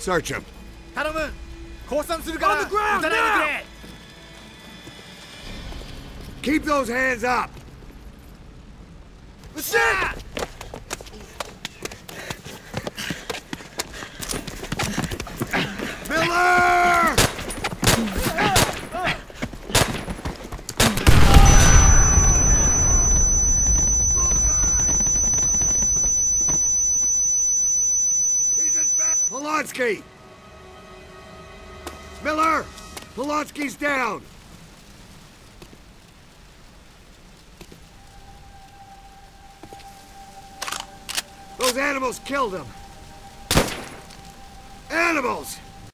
Search him. 頼む降参するから On the ground, 撃たないで Keep those hands up! く Polonsky! Miller! Polonsky's down! Those animals killed him! Animals!